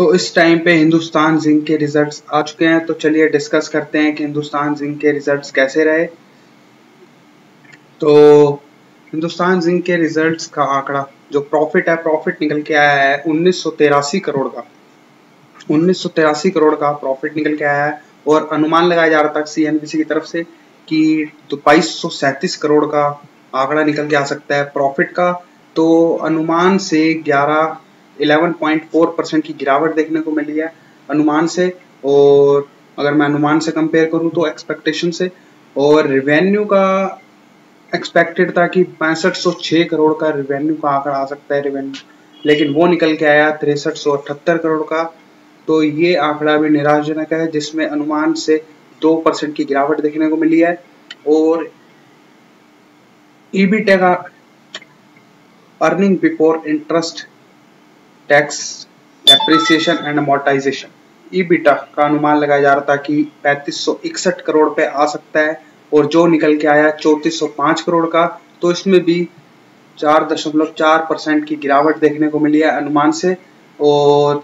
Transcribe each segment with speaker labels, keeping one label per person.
Speaker 1: तो इस टाइम पे हिंदुस्तान जिंक के रिजल्ट्स आ चुके हैं। तो चलिए डिस्कस करते हैं कि हिंदुस्तान जिंक के रिजल्ट्स कैसे रहे। तो हिंदुस्तान जिंक के रिजल्ट्स का आंकड़ा, जो प्रॉफिट है प्रॉफिट निकल के आया है उन्नीस करोड़ का। उन्नीस करोड़ का प्रॉफिट निकल के आया है। और अनुमान लगाया जा रहा था सी की तरफ़ से कि बाईस करोड़ का आंकड़ा निकल के आ सकता है प्रॉफिट का। तो अनुमान से 11 11.4 परसेंट की गिरावट देखने को मिली है अनुमान से और अगर मैं अनुमान से कंपेयर करूँ तो एक्सपेक्टेशन से और रिवेन्यू का एक्सपेक्टेड था कि पैंसठ करोड़ का रिवेन्यू का आंकड़ा आ सकता है रिवेन्यू लेकिन वो निकल के आया तिरसठ करोड़ का। तो ये आंकड़ा भी निराशजनक है, जिसमें अनुमान से दो परसेंट की गिरावट देखने को मिली है और ईबीटे का earning before interest tax depreciation and amortisation EBITDA का अनुमान लगाया जा रहा था कि पैंतीस करोड़ पे आ सकता है और जो निकल के आया चौतीस करोड़ का तो इसमें भी चार दशमलव चार परसेंट की गिरावट देखने को मिली है अनुमान से। और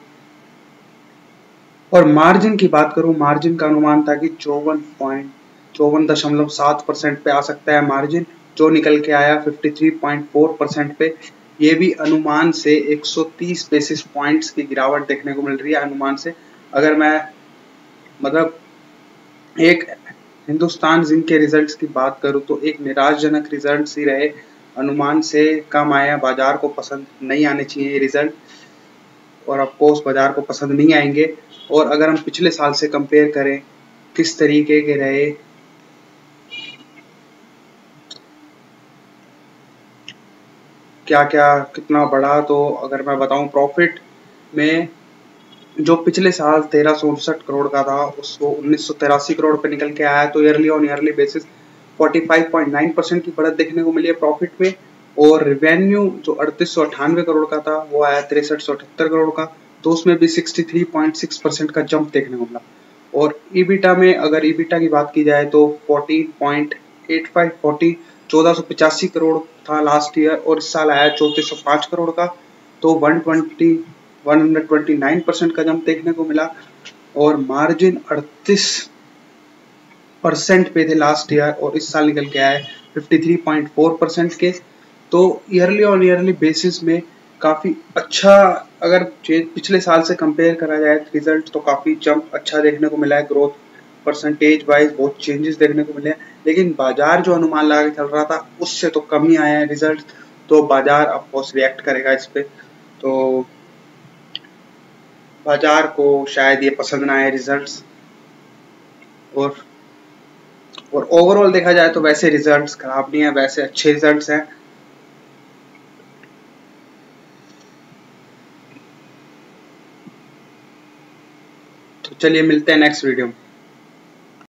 Speaker 1: और मार्जिन की बात करूँ मार्जिन का अनुमान था कि चौवन पॉइंट चौवन दशमलव सात परसेंट पे आ सकता है मार्जिन जो निकल के आया 53.4 परसेंट पे। ये भी अनुमान से 130 बेसिस पॉइंट्स की गिरावट देखने को मिल रही है, अनुमान से। अगर मैं मतलब एक हिंदुस्तान जिंक के रिजल्ट्स की बात करूँ तो एक निराशजनक रिज़ल्ट ही रहे। अनुमान से कम आया बाज़ार को पसंद नहीं आने चाहिए ये रिज़ल्ट और ऑफकोर्स बाज़ार को पसंद नहीं आएँगे। और अगर हम पिछले साल से कंपेयर करें, किस तरीके के रहे क्या क्या कितना बढ़ा तो अगर मैं बताऊँ प्रॉफिट में जो पिछले साल तेरह सौ उनसठ करोड़ का था, उसको उन्नीस सौ तिरासी करोड़ पे निकल के आया तो yearly on yearly basis 45.9 percent की बढ़त देखने को मिली है प्रॉफिट में। और रिवेन्यू जो अड़तीस सौ अट्ठानवे करोड़ का था, वो आया तिरसठ सौ अठहत्तर करोड़ का तो उसमें भी 63.6 परसेंट का जंप देखने को मिला। और ईबिटा में अगर ईबिटा की बात की जाए तो 14.85 40 चौदह करोड़ था लास्ट ईयर और इस साल आया चौतीस करोड़ का। तो 120 129 परसेंट का जंप देखने को मिला और मार्जिन 38 परसेंट पे थे लास्ट ईयर और इस साल निकल के आए 53.4 परसेंट के। तो ईयरली और ईयरली बेसिस में काफ़ी अच्छा अगर पिछले साल से कंपेयर करा जाए रिज़ल्ट तो काफ़ी जंप अच्छा देखने को मिला है ग्रोथ परसेंटेज वाइज बहुत चेंजेस देखने को मिले लेकिन बाज़ार जो अनुमान लगा चल रहा था, उससे तो कम ही आया है रिज़ल्ट तो बाज़ार ऑफकोर्स रिएक्ट करेगा इस पर तो बाज़ार को शायद ये पसंद ना आए रिजल्ट्स और और ओवरऑल देखा जाए तो वैसे रिजल्ट्स खराब नहीं है, वैसे अच्छे रिजल्ट्स हैं। तो चलिए मिलते हैं नेक्स्ट वीडियो में।